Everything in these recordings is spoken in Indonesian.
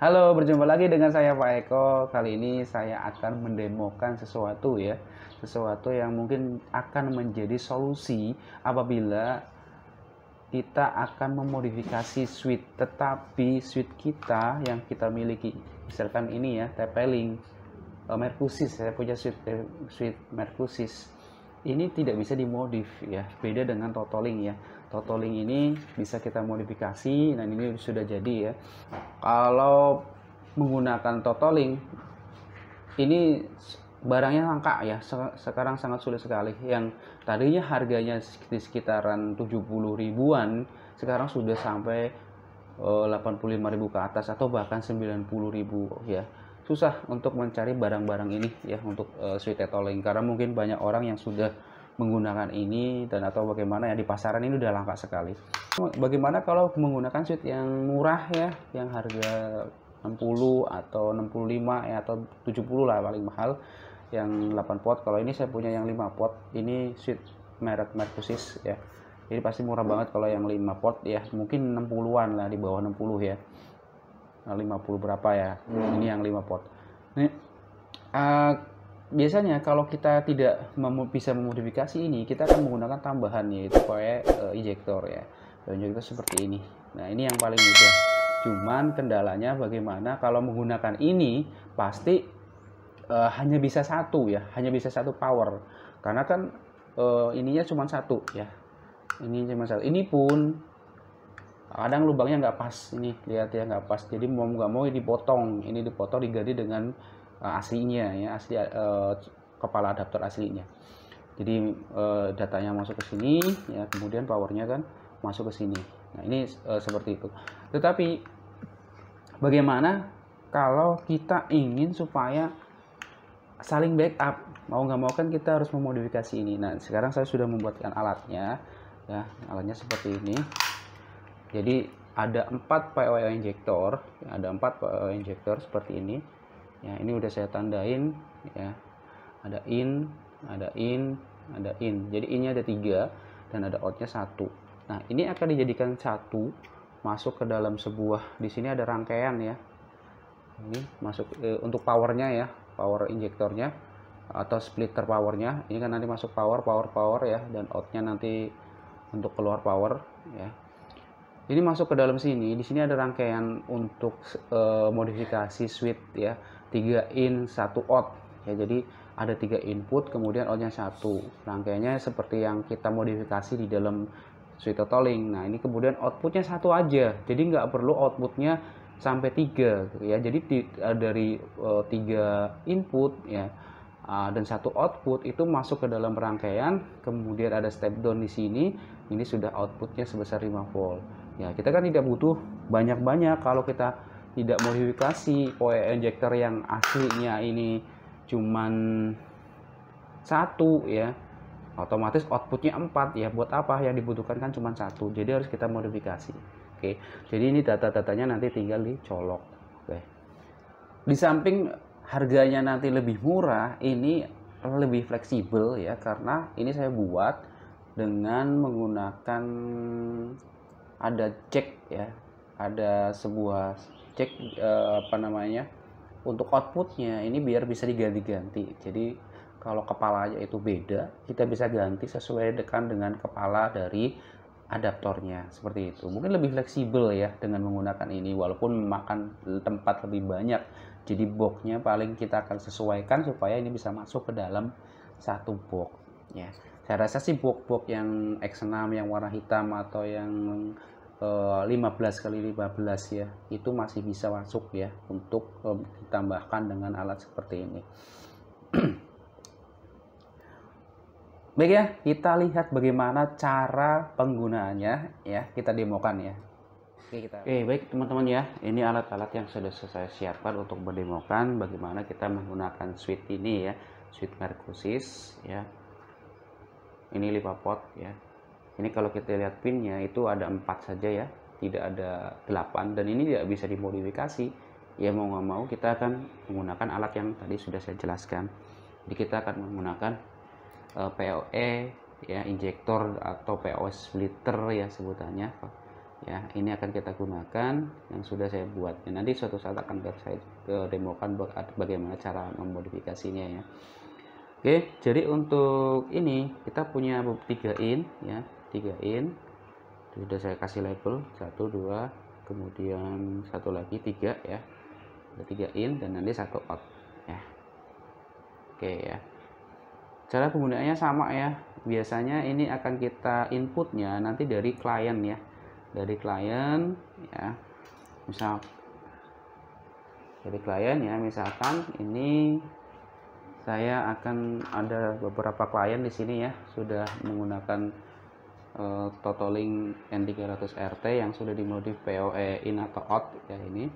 Halo, berjumpa lagi dengan saya Pak Eko. Kali ini saya akan mendemokan sesuatu ya. Sesuatu yang mungkin akan menjadi solusi apabila kita akan memodifikasi switch tetapi switch kita yang kita miliki misalkan ini ya uh, Mercusis saya punya switch eh, switch Mercusis ini tidak bisa dimodif ya. Beda dengan totoling ya. Totoling ini bisa kita modifikasi dan ini sudah jadi ya. Kalau menggunakan totoling ini barangnya langka ya. Sekarang sangat sulit sekali. Yang tadinya harganya di sekitaran 70 ribuan sekarang sudah sampai 85 eh, ribu ke atas atau bahkan 90 ribu ya susah untuk mencari barang-barang ini ya untuk uh, sweet etoling karena mungkin banyak orang yang sudah menggunakan ini dan atau bagaimana ya di pasaran ini udah langka sekali. Bagaimana kalau menggunakan sweet yang murah ya, yang harga 60 atau 65 ya atau 70 lah paling mahal yang 8 pot. Kalau ini saya punya yang 5 pot. Ini sweet merek Mercusis ya. Ini pasti murah banget kalau yang 5 pot ya. Mungkin 60-an lah di bawah 60 ya. 50 berapa ya? Hmm. ini yang 5 pot. Ini uh, biasanya kalau kita tidak mem bisa memodifikasi ini kita akan menggunakan tambahan yaitu kayak uh, injektor ya. Injektor seperti ini. Nah ini yang paling mudah. Cuman kendalanya bagaimana kalau menggunakan ini pasti uh, hanya bisa satu ya hanya bisa satu power. Karena kan uh, ininya cuma satu ya. Ini cuma satu. Ini pun kadang lubangnya nggak pas ini lihat ya nggak pas. Jadi mau nggak mau dipotong. Ini dipotong diganti dengan uh, aslinya ya asli uh, kepala adaptor aslinya. Jadi uh, datanya masuk ke sini ya kemudian powernya kan masuk ke sini. Nah ini uh, seperti itu. Tetapi bagaimana kalau kita ingin supaya saling backup? Mau nggak mau kan kita harus memodifikasi ini. Nah sekarang saya sudah membuatkan alatnya ya. Alatnya seperti ini jadi ada empat POE injektor ada empat POE injektor seperti ini. Ya ini udah saya tandain ya. Ada in ada in ada in. Jadi ini ada tiga dan ada outnya satu. Nah ini akan dijadikan satu masuk ke dalam sebuah di sini ada rangkaian ya. Ini masuk eh, untuk powernya ya power injektornya atau splitter powernya. Ini kan nanti masuk power power power ya dan outnya nanti untuk keluar power ya ini masuk ke dalam sini di sini ada rangkaian untuk uh, modifikasi switch ya. 3 in 1 out. Ya jadi ada tiga input kemudian outnya satu. Rangkaiannya seperti yang kita modifikasi di dalam switch totaling. Nah ini kemudian outputnya satu aja. Jadi nggak perlu outputnya sampai tiga ya. Jadi di, uh, dari uh, tiga input ya uh, dan satu output itu masuk ke dalam rangkaian. Kemudian ada step down di sini. Ini sudah outputnya sebesar 5 volt ya kita kan tidak butuh banyak-banyak. Kalau kita tidak modifikasi POE injector yang aslinya ini cuman satu ya otomatis outputnya 4 ya buat apa? Yang dibutuhkan kan cuma satu. Jadi harus kita modifikasi. Oke jadi ini data-datanya nanti tinggal dicolok. Oke. Di samping harganya nanti lebih murah ini lebih fleksibel ya karena ini saya buat dengan menggunakan ada cek ya ada sebuah cek eh, apa namanya untuk outputnya. Ini biar bisa diganti-ganti. Jadi kalau kepalanya itu beda kita bisa ganti sesuai dengan dengan kepala dari adaptornya. Seperti itu. Mungkin lebih fleksibel ya dengan menggunakan ini walaupun makan tempat lebih banyak. Jadi boxnya paling kita akan sesuaikan supaya ini bisa masuk ke dalam satu box ya saya rasa sih box-box yang X6 yang warna hitam atau yang 15 eh, kali 15 ya itu masih bisa masuk ya untuk ditambahkan dengan alat seperti ini. Baik ya kita lihat bagaimana cara penggunaannya ya kita demokan ya. Oke, kita... Oke baik teman-teman ya ini alat-alat yang sudah saya siapkan untuk mendemokan bagaimana kita menggunakan switch ini ya switch Mercusis ya. Ini 5 pot ya ini kalau kita lihat pinnya itu ada empat saja ya tidak ada 8 dan ini tidak bisa dimodifikasi. Ya mau nggak mau kita akan menggunakan alat yang tadi sudah saya jelaskan. Jadi kita akan menggunakan uh, POE ya injektor atau POE splitter ya sebutannya ya ini akan kita gunakan yang sudah saya buat. Ya, nanti suatu saat akan saya demokan bagaimana cara memodifikasinya ya. Oke jadi untuk ini kita punya tiga in ya tiga in. Sudah saya kasih label satu dua kemudian satu lagi tiga ya. Tiga in dan nanti satu out ya. Oke ya. Cara penggunaannya sama ya. Biasanya ini akan kita inputnya nanti dari klien ya. Dari klien ya. Misal dari klien ya. Misalkan ini saya akan ada beberapa klien di sini ya sudah menggunakan uh, Totoling N300 RT yang sudah dimodif PoE in atau out ya ini.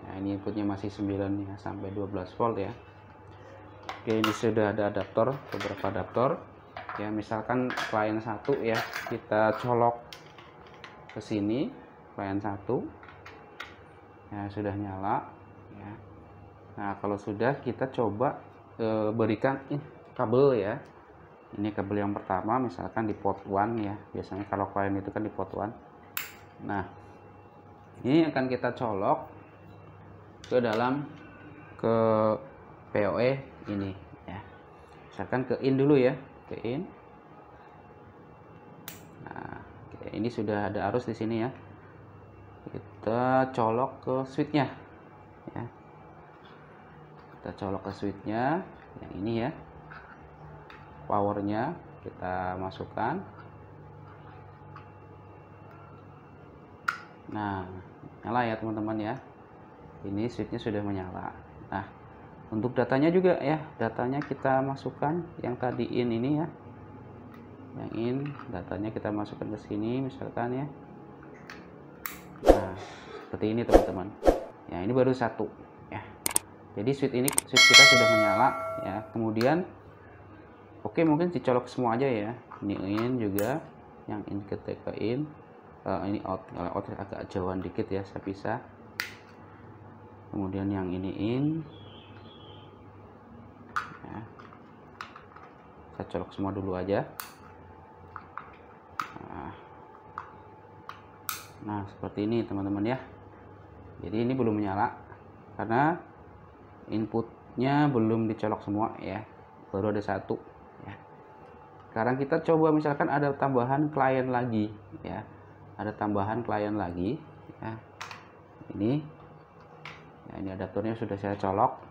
Ya ini inputnya masih 9 ya sampai 12 volt ya. Oke ini sudah ada adaptor beberapa adaptor. Ya misalkan klien satu ya kita colok ke sini klien satu. Ya sudah nyala ya. Nah kalau sudah kita coba e, berikan eh, kabel ya ini kabel yang pertama misalkan di port 1 ya. Biasanya kalau klien itu kan di port 1 nah ini akan kita colok ke dalam ke POE ini ya. Misalkan ke in dulu ya ke in. Nah ini sudah ada arus di sini ya. Kita colok ke switchnya ya. Kita colok ke switchnya yang ini ya powernya kita masukkan. Nah nyala ya teman-teman ya. Ini switchnya sudah menyala. Nah untuk datanya juga ya datanya kita masukkan yang tadi in ini ya. Yang in datanya kita masukkan ke sini misalkan ya. Nah seperti ini teman-teman. Ya ini baru satu ya. Jadi switch ini switch kita sudah menyala ya. Kemudian oke mungkin dicolok semua aja ya. Ini in juga yang in ke in. Uh, ini out kalau out agak jauhan dikit ya saya pisah. Kemudian yang ini in. Kita colok semua dulu aja. Nah, nah seperti ini teman-teman ya. Jadi ini belum menyala karena inputnya belum dicolok semua ya. Baru ada satu. ya sekarang kita coba misalkan ada tambahan klien lagi ya. Ada tambahan klien lagi ya. Ini ya ini adaptornya sudah saya colok.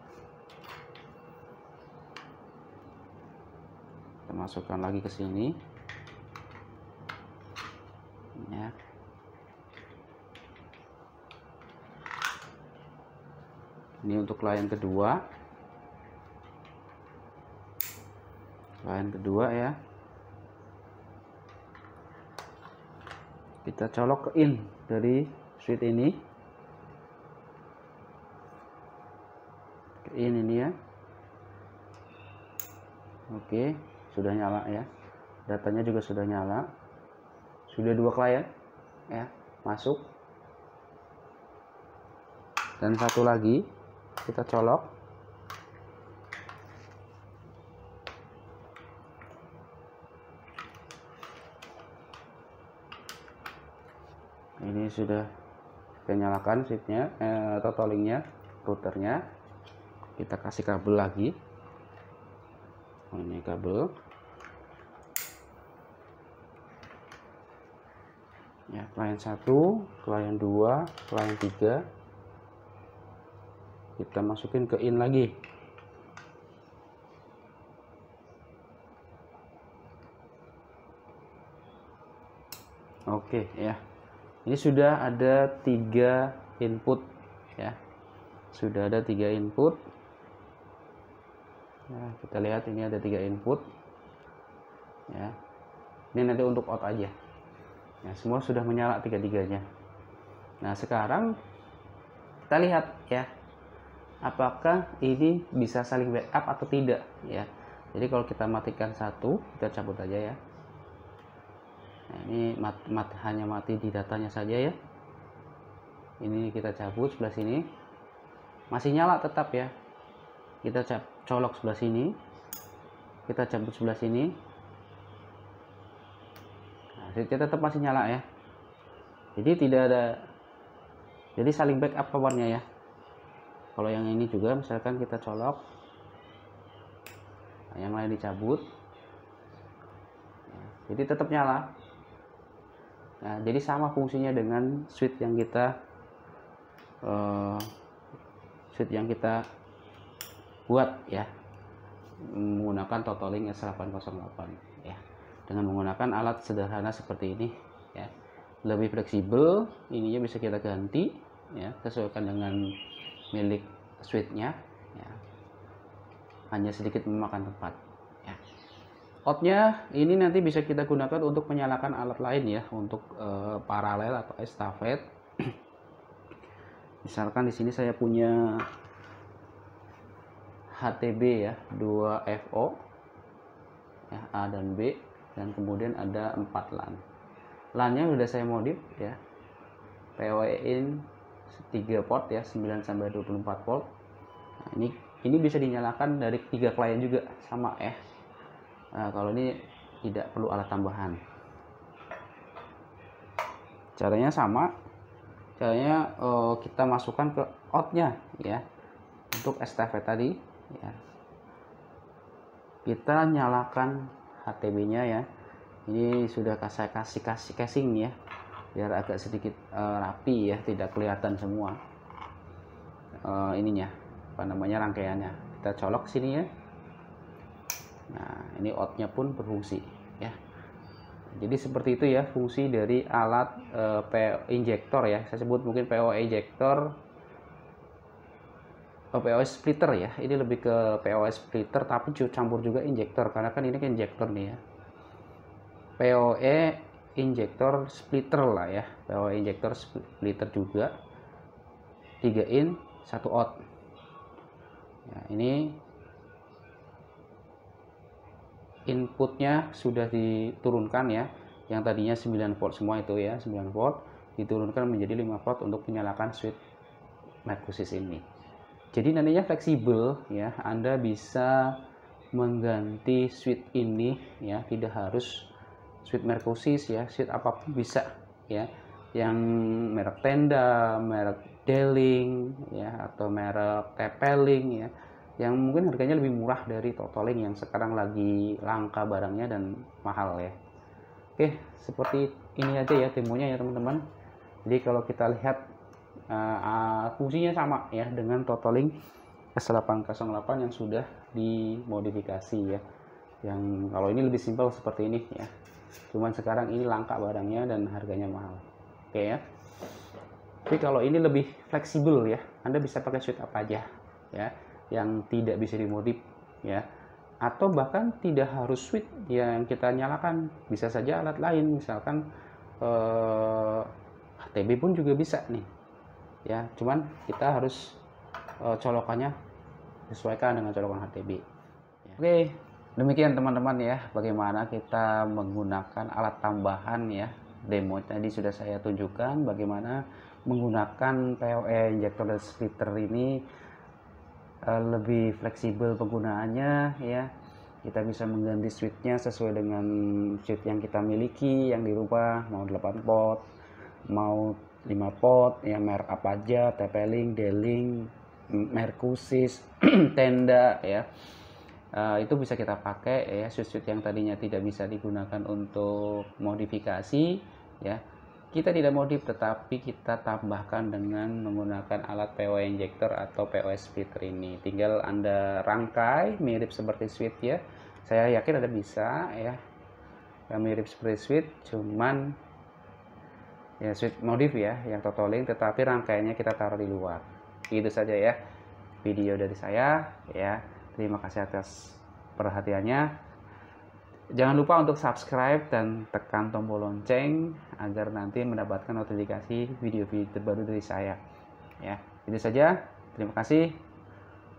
Kita masukkan lagi ke sini. Ya. Ini untuk klien kedua. Klien kedua ya kita colok ke in dari switch ini. Ke in ini ya. Oke sudah nyala ya. Datanya juga sudah nyala. Sudah dua klien ya masuk. Dan satu lagi kita colok ini sudah kita nyalakan switchnya eh, totolingnya routernya. Kita kasih kabel lagi. Ini kabel. Ya klien 1 klien 2 klien 3 kita masukin ke in lagi. Oke ya ini sudah ada tiga input ya sudah ada tiga input Nah, kita lihat ini ada tiga input. Ya. Ini nanti untuk out aja. Ya, semua sudah menyala tiga-tiganya. Nah, sekarang kita lihat ya. Apakah ini bisa saling backup atau tidak ya. Jadi kalau kita matikan satu, kita cabut aja ya. Nah, ini mat, mat, hanya mati di datanya saja ya. Ini kita cabut sebelah sini. Masih nyala tetap ya. Kita cabut colok sebelah sini. Kita cabut sebelah sini. Nah, tetap masih nyala ya. Jadi tidak ada jadi saling backup powernya ya. Kalau yang ini juga misalkan kita colok. Nah, yang lain dicabut. Jadi tetap nyala nah, jadi sama fungsinya dengan switch yang kita uh, switch yang kita buat ya. Menggunakan Totoling S808 ya. Dengan menggunakan alat sederhana seperti ini ya. Lebih fleksibel ininya bisa kita ganti ya sesuaikan dengan milik switchnya ya. Hanya sedikit memakan tempat outnya ini nanti bisa kita gunakan untuk menyalakan alat lain ya untuk e, paralel atau estafet. Misalkan di sini saya punya HTB ya 2 FO ya, A dan B dan kemudian ada 4 LAN. LAN nya sudah saya modif ya PoE in 3 port ya 9 sampai 24 volt. Nah, ini ini bisa dinyalakan dari tiga klien juga sama ya nah, kalau ini tidak perlu alat tambahan. Caranya sama. Caranya uh, kita masukkan ke outnya ya. Untuk estafet tadi ya. Kita nyalakan HTB nya ya. Ini sudah saya kasih kasih casing ya. Biar agak sedikit uh, rapi ya. Tidak kelihatan semua uh, ininya apa namanya rangkaiannya. Kita colok sini ya. Nah ini outnya pun berfungsi ya. Jadi seperti itu ya fungsi dari alat uh, PO injektor ya. Saya sebut mungkin PO injektor POS splitter ya. Ini lebih ke POS splitter tapi campur juga injektor karena kan ini kan injektor nih ya. POE injektor splitter lah ya. POE injektor splitter juga. 3 in 1 out. Ya, ini inputnya sudah diturunkan ya. Yang tadinya 9 volt semua itu ya 9 volt diturunkan menjadi 5 volt untuk menyalakan switch Mercusis ini. Jadi nantinya fleksibel ya Anda bisa mengganti switch ini ya tidak harus switch Mercosis ya switch apa pun bisa ya. Yang merek tenda merek Deling ya atau merek Tepeling ya yang mungkin harganya lebih murah dari Totoling yang sekarang lagi langka barangnya dan mahal ya. Oke seperti ini aja ya demonya ya teman-teman. Jadi kalau kita lihat uh, fungsinya sama ya dengan Totoling S808 yang sudah dimodifikasi ya. Yang kalau ini lebih simpel seperti ini ya. Cuman sekarang ini langka barangnya dan harganya mahal. Oke ya. Tapi kalau ini lebih fleksibel ya. Anda bisa pakai switch apa aja ya yang tidak bisa dimodif ya. Atau bahkan tidak harus switch yang kita nyalakan. Bisa saja alat lain misalkan eh, HTB pun juga bisa nih ya. Cuman kita harus uh, colokannya sesuaikan dengan colokan HTB ya. oke demikian teman-teman ya bagaimana kita menggunakan alat tambahan ya. Demo tadi sudah saya tunjukkan bagaimana menggunakan POE injektor dan splitter ini lebih fleksibel penggunaannya ya. Kita bisa mengganti switchnya sesuai dengan switch yang kita miliki yang dirubah mau 8 port mau 5 pot ya merek apa aja. Tepeling deling merkusis tenda ya. Uh, itu bisa kita pakai ya. Switch yang tadinya tidak bisa digunakan untuk modifikasi ya kita tidak modif tetapi kita tambahkan dengan menggunakan alat PO injector atau POS splitter ini. Tinggal anda rangkai mirip seperti switch ya. Saya yakin ada bisa ya. Mirip seperti switch cuman ya switch modif ya yang totaling tetapi rangkaiannya kita taruh di luar. Itu saja ya video dari saya ya. Terima kasih atas perhatiannya jangan lupa untuk subscribe dan tekan tombol lonceng agar nanti mendapatkan notifikasi video-video terbaru dari saya. Ya itu saja. Terima kasih.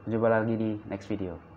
Jumpa lagi di next video